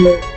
Yeah.